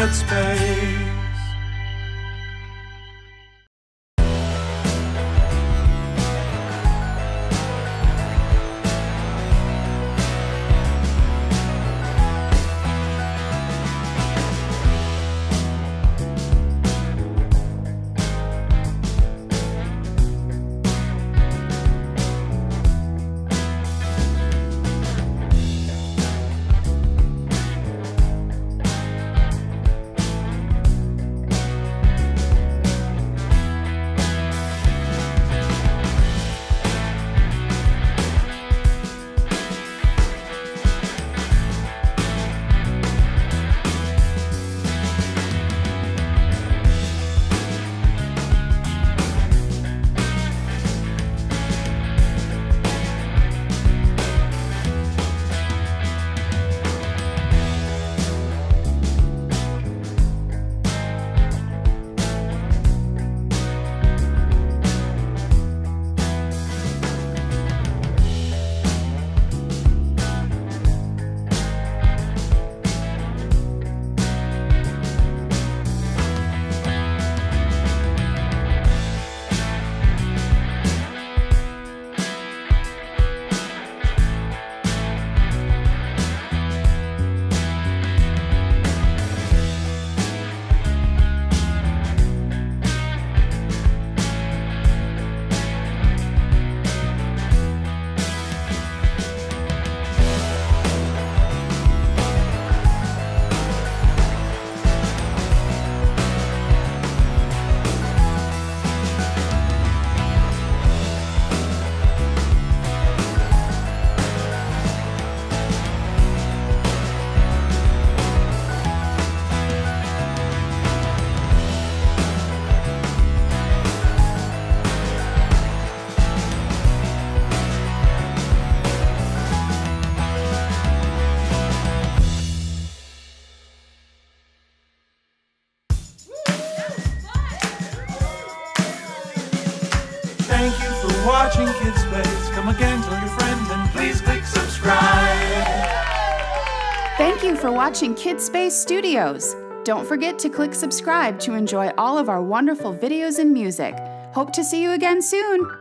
Kidspace. Thank watching Kidspace. Come again, tell your friends, and please click subscribe. Thank you for watching Kidspace Studios. Don't forget to click subscribe to enjoy all of our wonderful videos and music. Hope to see you again soon.